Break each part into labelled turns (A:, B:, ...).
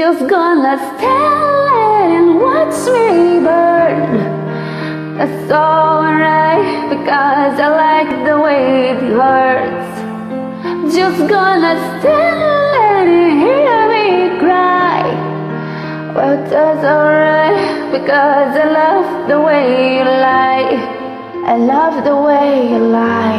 A: Just gonna stand and watch me burn. That's alright because I like the way it hurts. Just gonna stand and hear me cry. Well, that's alright because I love the way you lie. I love the way you lie.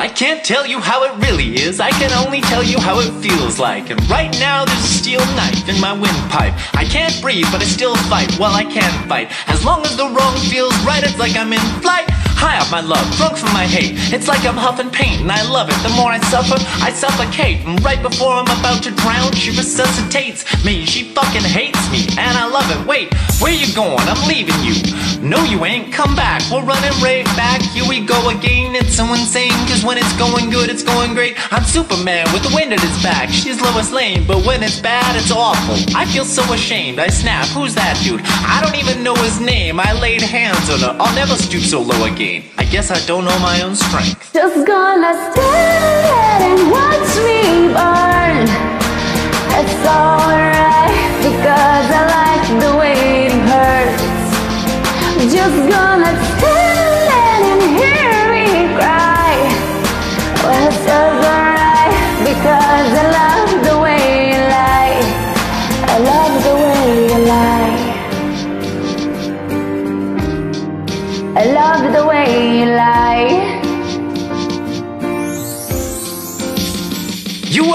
B: I can't tell you how it really is, I can only tell you how it feels like. And right now there's a steel knife in my windpipe. I can't breathe, but I still fight. Well, I can fight. As long as the wrong feels right, it's like I'm in flight. High off my love, drunk from my hate. It's like I'm huffing paint and I love it. The more I suffer, I suffocate. And right before I'm about to drown, she resuscitates me. She fucking hates me and I Wait, where you going? I'm leaving you. No, you ain't. Come back. We're running right back. Here we go again. It's so insane. Cause when it's going good, it's going great. I'm Superman with the wind at his back. She's Lois Lane, but when it's bad, it's awful. I feel so ashamed. I snap. Who's that dude? I don't even know his name. I laid hands on her. I'll never stoop so low again. I guess I don't know my own strength.
A: Just gonna stand and watch Just gonna stand and hear me cry. Well, it's alright because I love the way you lie. I love the way you lie. I love the way you lie.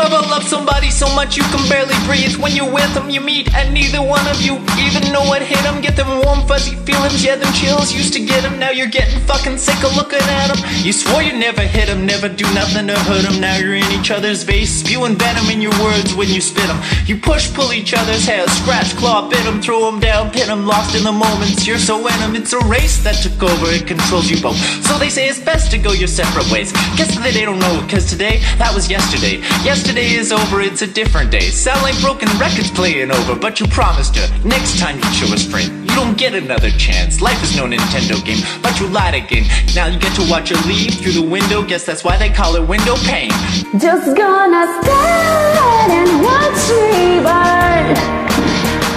B: Ever love somebody so much you can barely breathe? When you're with them, you meet, and neither one of you even know what hit them. Get them warm, fuzzy feelings, yeah, them chills used to get them. Now you're getting fucking sick of looking at them. You swore you never hit them, never do nothing to hurt them. Now you're in each other's face, spewing venom in your words when you spit them. You push, pull each other's hair, scratch, claw, bit them, throw them down, pin them, lost in the moments. You're so in them, it's a race that took over, it controls you both. So they say it's best to go your separate ways. Guess that they don't know, cause today, that was yesterday. Yesterday is over, it's a different day. Sound like broken records playing over, but you promised her next time you show a friend. You don't get another chance. Life is no Nintendo game, but you lied again. Now you get to watch her leave through the window. Guess that's why they call it window pane.
A: Just gonna stand and watch me burn.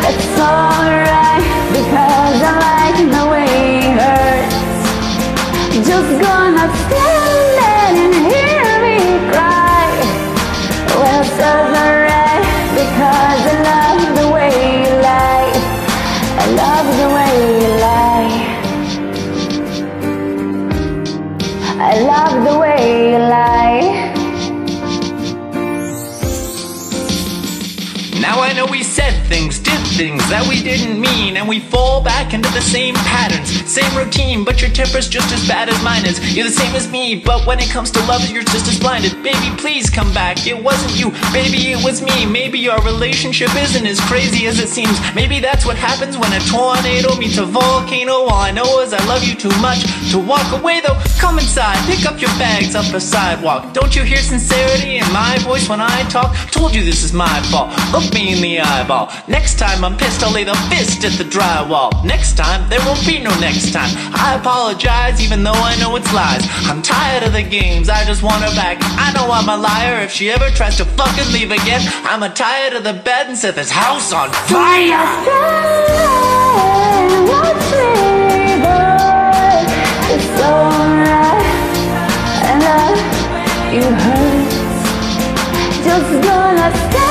A: It's alright
B: Now I know we said things, did things that we didn't mean, and we fall back into the same patterns, same routine, but your temper's just as bad as mine is. You're the same as me, but when it comes to love, you're just as blinded. Baby, please come back. It wasn't you, baby, it was me. Maybe our relationship isn't as crazy as it seems. Maybe that's what happens when a tornado meets a volcano. All I know is I love you too much to walk away, though. Come inside, pick up your bags off the sidewalk. Don't you hear sincerity in my voice when I talk? Told you this is my fault. Look me in the eyeball. Next time I'm pissed, I'll lay the fist at the drywall. Next time, there won't be no next time. I apologize, even though I know it's lies. I'm tired of the games, I just want her back. I know I'm a liar if she ever tries to fucking leave again. I'm a tired of the bed and set this house on fire.
A: You hurt. Just gonna stand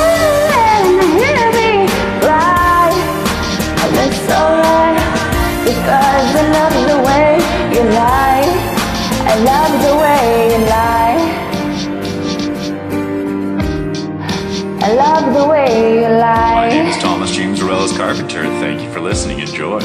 A: I love the way you lie.
B: My name is Thomas James Arelis Carpenter. Thank you for listening. Enjoy.